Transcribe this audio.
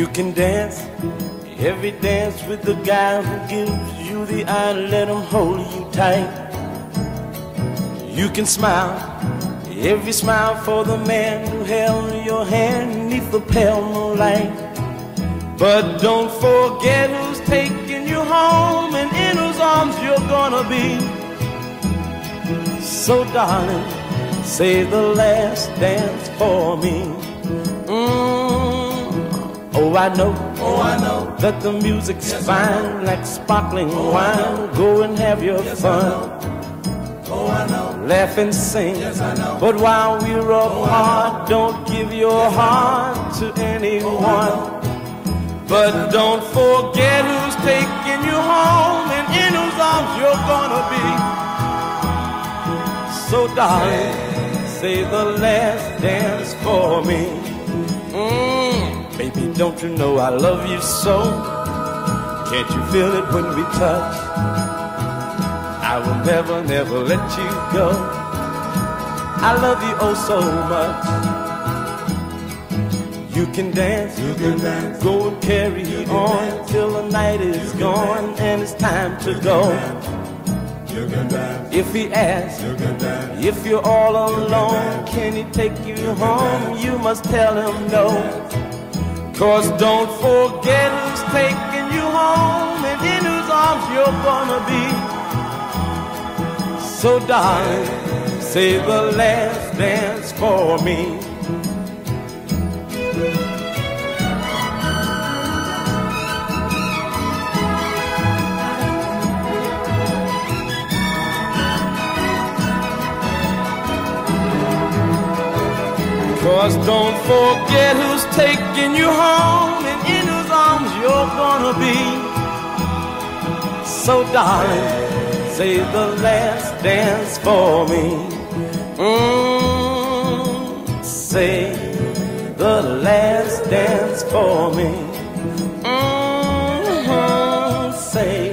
You can dance every dance with the guy who gives you the eye, let him hold you tight. You can smile every smile for the man who held your hand neath the pale moonlight. But don't forget who's taking you home and in whose arms you're gonna be. So, darling, say the last dance for me. Mm. Oh, I know, Oh, I know. that the music's Yes, fine like sparkling Oh, wine. Go and have your Yes, fun. Oh, I know. laugh and sing. Yes, I know. But while we're oh, I apart, don't give your Yes, heart to Oh, anyone. know. But don't forget who's taking you home and in whose arms you're gonna be. So, darling, say the last dance for me. Don't you know I love you so? Can't you feel it when we touch? I will never, never let you go. I love you oh so much. You can dance, You can dance. go and carry You on dance. till the night is gone dance. and it's time to go. You can dance. If he asks, You can dance. if you're all alone, dance. can he take you can home? You must tell him no. Cause don't forget who's taking you home and in whose arms you're gonna be. So darling, say the last dance for me. Cause don't forget who's taking you home and in whose arms you're gonna be. So, darling, say the last dance for me. Mm, say the last dance for me. Mm, say